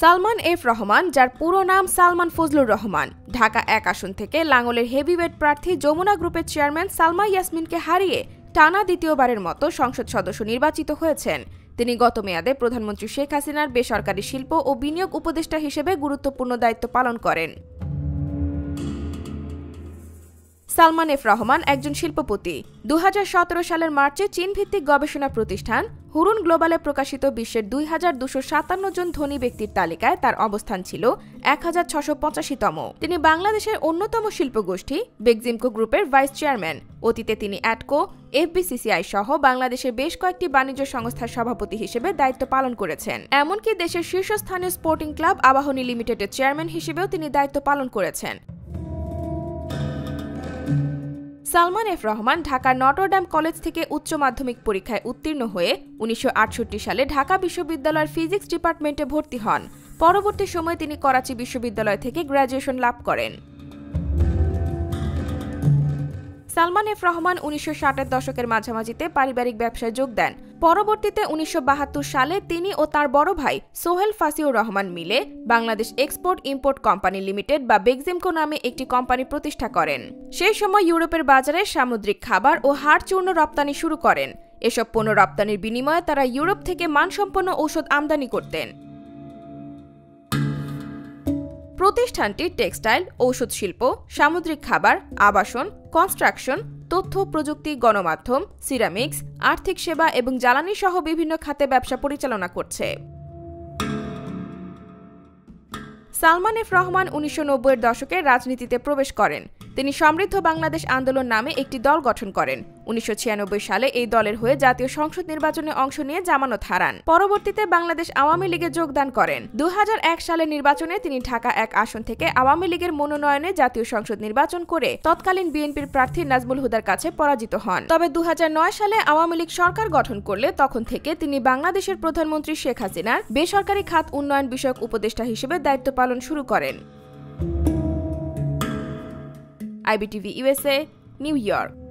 Salman F Rahman, যার পুরো নাম সালমান ফজলুর রহমান। ঢাকা এক আসন থেকে লাঙ্গলের হেভিওয়েট প্রার্থী যমুনা গ্রুপের চেয়ারম্যান সালমা ইয়াসমিনকে হারিয়ে টানা দ্বিতীয়বারের মতো সংসদ সদস্য নির্বাচিত হয়েছেন। তিনি গত মেয়াদে প্রধানমন্ত্রী শেখ হাসিনার বেসরকারি শিল্প ও বিনিয়োগ উপদেষ্টা হিসেবে গুরুত্বপূর্ণ দায়িত্ব পালন করেন। সালমান এফ রহমান একজন শিল্পপতি। দু হাজার সতেরো সালের মার্চে চীন ভিত্তিক গবেষণা প্রতিষ্ঠান হুরুন গ্লোবালে প্রকাশিত বিশ্বের দুই হাজার দুশো সাতান্ন জন ধনী ব্যক্তির তালিকায় তার অবস্থান ছিল এক হাজার ছশো পঁচাশিতম। তিনি বাংলাদেশের অন্যতম শিল্পগোষ্ঠী বেগজিমকো গ্রুপের ভাইস চেয়ারম্যান। অতীতে তিনি অ্যাটকো এফবিসিসিআই সহ বাংলাদেশের বেশ কয়েকটি বাণিজ্য সংস্থার সভাপতি হিসেবে দায়িত্ব পালন করেছেন। এমনকি দেশের শীর্ষস্থানীয় স্পোর্টিং ক্লাব আবাহনী লিমিটেডের চেয়ারম্যান হিসেবেও তিনি দায়িত্ব পালন করেছেন। সালমান এফ রহমান ঢাকার নটরডাম কলেজ থেকে উচ্চ মাধ্যমিক পরীক্ষায় উত্তীর্ণ হয়ে উনিশশো আটষট্টি সালে ঢাকা বিশ্ববিদ্যালয়ের ফিজিক্স ডিপার্টমেন্টে ভর্তি হন। পরবর্তী সময়ে তিনি করাচি বিশ্ববিদ্যালয় থেকে গ্র্যাজুয়েশন লাভ করেন। সালমান এফ রহমান উনিশশো ষাটের দশকের মাঝামাঝিতে পারিবারিক ব্যবসায় যোগ দেন। পরবর্তীতে উনিশশো বাহাত্তর সালে তিনি ও তার বড় ভাই সোহেল ফাসিউর রহমান মিলে Bangladesh export import company limited বা বেগজিমকো নামে একটি কোম্পানি প্রতিষ্ঠা করেন। সেই সময় ইউরোপের বাজারে সামুদ্রিক খাবার ও হাড় চূর্ণ রপ্তানি শুরু করেন। এসব পণ্য রপ্তানির বিনিময়ে তারা ইউরোপ থেকে মানসম্পন্ন ঔষধ আমদানি করতেন। প্রতিষ্ঠানটি টেক্সটাইল, ঔষধ শিল্প, সামুদ্রিক খাবার, আবাসন, কনস্ট্রাকশন, তথ্য প্রযুক্তি, গণমাধ্যম, সিরামিক্স, আর্থিক সেবা এবং জ্বালানি সহ বিভিন্ন খাতে ব্যবসা পরিচালনা করছে। সালমান এফ রহমান উনিশশো নব্বইয়ের দশকে রাজনীতিতে প্রবেশ করেন। তিনি সমৃদ্ধ বাংলাদেশ আন্দোলন নামে একটি দল গঠন করেন। উনিশশো ছিয়ানব্বই সালে এই দলের হয়ে জাতীয় সংসদ নির্বাচনে অংশ নিয়ে জামানত হারান। পরবর্তীতে বাংলাদেশ আওয়ামী লীগে যোগদান করেন। দু হাজার এক সালের নির্বাচনে তিনি ঢাকা এক আসন থেকে আওয়ামী লীগের মনোনয়নে জাতীয় সংসদ নির্বাচন করে তৎকালীন বিএনপির প্রার্থী নাজমুল হুদার কাছে পরাজিত হন। তবে দু হাজার নয় সালে আওয়ামী লীগ সরকার গঠন করলে তখন থেকে তিনি বাংলাদেশের প্রধানমন্ত্রী শেখ হাসিনার বেসরকারি খাত উন্নয়ন বিষয়ক উপদেষ্টা হিসেবে দায়িত্ব পালন শুরু করেন। IBTV USA New York.